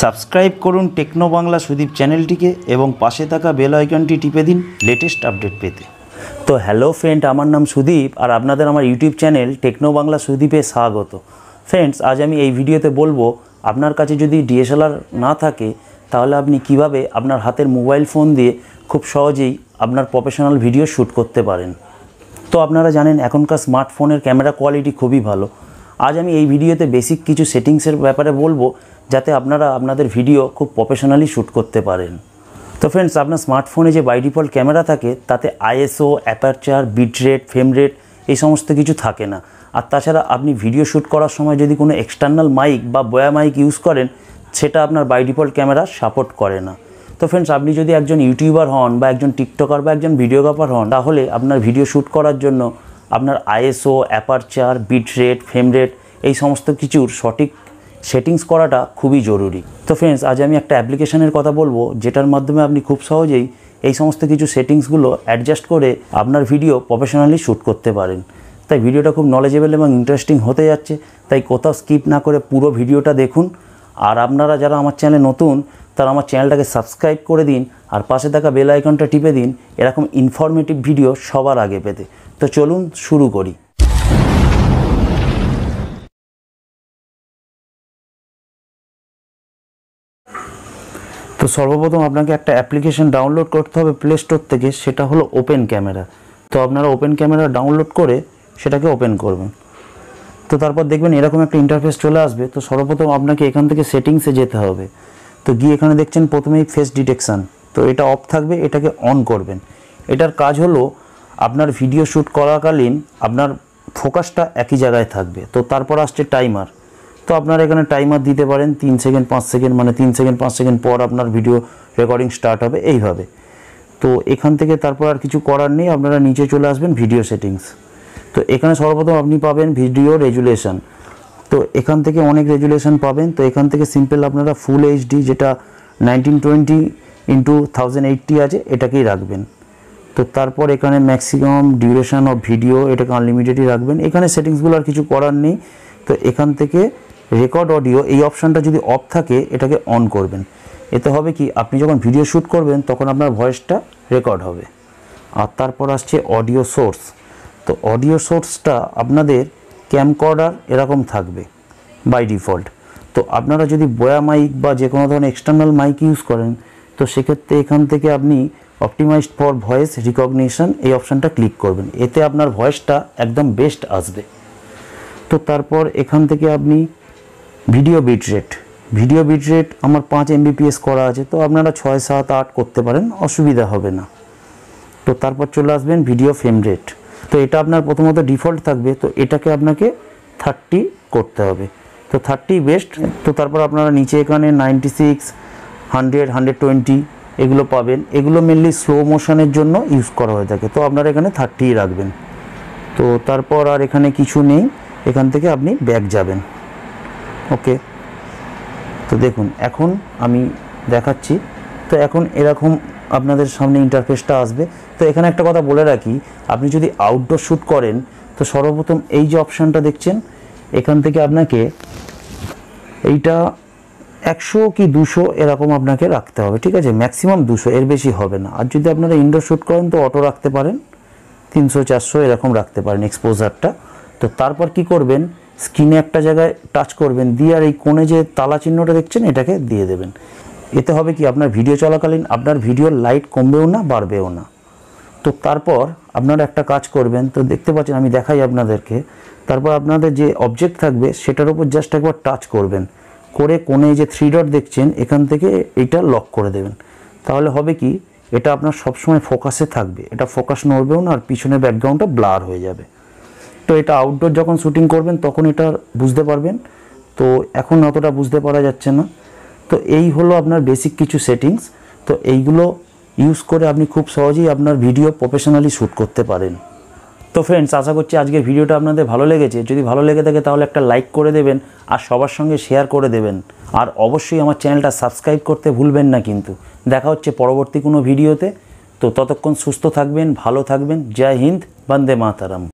Subscribe করুন techno Bangla Sudip চ্যানেলটিকে এবং পাশে থাকা বেল আইকনটি টিপে দিন লেটেস্ট আপডেট পেতে। তো হ্যালো ফ্রেন্ড আমার নাম সুদীপ আর আপনাদের আমার ইউটিউব চ্যানেল টেকনো বাংলা সুদীপে স্বাগত। ফ্রেন্ডস আজ আমি এই ভিডিওতে বলব, আপনার কাছে যদি ডিএসএলআর না থাকে, তাহলে আপনি কীভাবে আপনার হাতের মোবাইল ফোন দিয়ে খুব সহজেই আপনার প্রফেশনাল ভিডিও শ্যুট করতে পারেন। তো আপনারা জানেন, এখনকার স্মার্টফোনের ক্যামেরা কোয়ালিটি খুবই ভালো। আজ আমি এই ভিডিওতে বেসিক কিছু সেটিংসের ব্যাপারে বলব যাতে আপনারা আপনাদের ভিডিও খুব প্রফেশনালি শ্যুট করতে পারেন। তো ফ্রেন্ডস আপনার স্মার্টফোনে যে বাই ডিফল্ট ক্যামেরা থাকে, তাতে ISO aperture bit rate frame rate এই সমস্ত কিছু থাকে না। আর তাছাড়া আপনি ভিডিও শ্যুট করার সময় যদি কোনো এক্সটার্নাল মাইক বা বয়া মাইক ইউজ করেন, সেটা আপনার বাই ডিফল্ট ক্যামেরা সাপোর্ট করে না। তো ফ্রেন্ডস আপনি যদি একজন ইউটিউবার হন বা একজন টিকটকার বা একজন ভিডিওগ্রাফার হন, তাহলে আপনার ভিডিও শ্যুট করার জন্য আপনার ISO aperture bit rate frame rate এই সমস্ত কিছুর সঠিক সেটিংস করাটা খুবই জরুরি। তো ফ্রেন্ডস আজ আমি একটা অ্যাপ্লিকেশনের কথা বলব, যেটার মাধ্যমে আপনি খুব সহজেই এই সমস্ত কিছু সেটিংসগুলো অ্যাডজাস্ট করে আপনার ভিডিও প্রফেশনালি শ্যুট করতে পারেন। তাই ভিডিওটা খুব নলেজেবল এবং ইন্টারেস্টিং হতে যাচ্ছে, তাই কোথাও স্কিপ না করে পুরো ভিডিওটা দেখুন। আর আপনারা যারা আমার চ্যানেলে নতুন, তারা আমার চ্যানেলটাকে সাবস্ক্রাইব করে দিন, আর পাশে থাকা বেল আইকনটা টিপে দিন, এরকম ইনফরমেটিভ ভিডিও সবার আগে পেতে। তো চলুন শুরু করি। তো সর্বপ্রথম আপনাকে একটা অ্যাপ্লিকেশন ডাউনলোড করতে হবে প্লে স্টোর থেকে, সেটা হলো ওপেন ক্যামেরা তো আপনারা ওপেন ক্যামেরা ডাউনলোড করে সেটাকে ওপেন করবেন। তো তারপর দেখবেন এরকম একটা ইন্টারফেস চলে আসবে। তো সর্বপ্রথম আপনাকে এখান থেকে সেটিংসে যেতে হবে। তো গিয়ে এখানে দেখছেন প্রথমেই ফেস ডিটেকশান তো এটা অফ থাকবে, এটাকে অন করবেন। এটার কাজ হলো আপনার ভিডিও শ্যুট করাকালীন আপনার ফোকাসটা একই জায়গায় থাকবে। তো তারপর আসছে টাইমার তো আপনারা এখানে টাইমার দিতে পারেন তিন সেকেন্ড পাঁচ সেকেন্ড মানে তিন সেকেন্ড পাঁচ সেকেন্ড পর আপনার ভিডিও রেকর্ডিং স্টার্ট হবে এইভাবে তো এখান থেকে তারপর আর কিছু করার নেই, আপনারা নিচে চলে আসবেন ভিডিও সেটিংস তো এখানে সর্বপ্রথম আপনি পাবেন ভিডিও রেজুলেশন তো এখান থেকে অনেক রেজুলেশন পাবেন, তো এখান থেকে সিম্পল আপনারা ফুল এইচডি যেটা nineteen twenty into thousand eighty আছে, এটাকেই রাখবেন। তো তারপর এখানে ম্যাক্সিমাম ডিউরেশন অফ ভিডিও এটাকে আনলিমিটেডই রাখবেন। এখানে সেটিংসগুলো আর কিছু করার নেই, তো এখান থেকে রেকর্ড অডিও এই অপশানটা যদি অফ থাকে, এটাকে অন করবেন। এতে হবে কি, আপনি যখন ভিডিও শ্যুট করবেন, তখন আপনার ভয়েসটা রেকর্ড হবে। আর তারপর আসছে অডিও সোর্স তো অডিও সোর্সটা আপনাদের ক্যামকর্ডার এরকম থাকবে বাই ডিফল্ট তো আপনারা যদি বয়া মাইক বা যে কোনো ধরনের এক্সটার্নাল মাইক ইউজ করেন, তো সেক্ষেত্রে এখান থেকে আপনি অপটিমাইজড ফর ভয়েস রিকগনিশন এই অপশানটা ক্লিক করবেন। এতে আপনার ভয়েসটা একদম বেস্ট আসবে। তো তারপর এখান থেকে আপনি video bit rate video bit rate আমার পাঁচ এমবিপিএস করা আছে, তো আপনারা ছয়, সাত, আট করতে পারেন, অসুবিধা হবে না। তো তারপর চলে আসবেন ভিডিও ফ্রেম রেট। তো এটা আপনার প্রথমত ডিফল্ট থাকবে, তো এটাকে আপনাকে থার্টি করতে হবে। তো থার্টি বেস্ট তো তারপর আপনারা নিচে এখানে ninety six hundred hundred twenty এগুলো পাবেন। এগুলো মেনলি স্লো মোশনের জন্য ইউজ করা হয়ে থাকে, তো আপনারা এখানে থার্টিই রাখবেন। তো তারপর আর এখানে কিছু নেই, এখান থেকে আপনি ব্যাক যাবেন। ওকে? তো দেখুন, এখন আমি দেখাচ্ছি। তো এখন এরকম আপনাদের সামনে ইন্টারফেসটা আসবে। তো এখানে একটা কথা বলে রাখি, আপনি যদি আউটডোর শ্যুট করেন, তো সর্বপ্রথম এই যে অপশানটা দেখছেন, এখান থেকে আপনাকে এইটা একশো কি দুশো এরকম আপনাকে রাখতে হবে, ঠিক আছে? ম্যাক্সিমাম দুশো, এর বেশি হবে না। আর যদি আপনারা ইনডোর শ্যুট করেন, তো অটো রাখতে পারেন। তিনশো, চারশো এরকম রাখতে পারেন এক্সপোজারটা তো তারপর কি করবেন স্ক্রিনে একটা জায়গায় টাচ করবেন, দিয়ে আর এই কোণে যে তালা চিহ্নটা দেখছেন, এটাকে দিয়ে দেবেন। এতে হবে কি, আপনার ভিডিও চলাকালীন আপনার ভিডিওর লাইট কমবেও না, বাড়বেও না। তো তারপর আপনারা একটা কাজ করবেন, তো দেখতে পাচ্ছেন, আমি দেখাই আপনাদেরকে। তারপর আপনাদের যে অবজেক্ট থাকবে, সেটার উপর জাস্ট একবার টাচ করবেন। করে কোণে যে থ্রি ডট দেখছেন, এখান থেকে এইটা লক করে দেবেন। তাহলে হবে কি, এটা আপনার সবসময় ফোকাসে থাকবে। এটা ফোকাস নড়বেও না, আর পিছনের ব্যাকগ্রাউন্ডটা ব্লার হয়ে যাবে। তো এটা আউটডোর যখন শুটিং করবেন, তখন এটা বুঝতে পারবেন। তো এখন অতটা বুঝতে পারা যাচ্ছে না। তো এই হলো আপনার বেসিক কিছু সেটিংস তো এইগুলো ইউজ করে আপনি খুব সহজেই আপনার ভিডিও প্রফেশনালি শ্যুট করতে পারেন। তো ফ্রেন্ডস আশা করছি আজকের ভিডিওটা আপনাদের ভালো লেগেছে। যদি ভালো লেগে থাকে, তাহলে একটা লাইক করে দেবেন আর সবার সঙ্গে শেয়ার করে দেবেন। আর অবশ্যই আমার চ্যানেলটা সাবস্ক্রাইব করতে ভুলবেন না কিন্তু। দেখা হচ্ছে পরবর্তী কোনো ভিডিওতে তো ততক্ষণ সুস্থ থাকবেন, ভালো থাকবেন। জয় হিন্দ, বন্দে মাতারাম।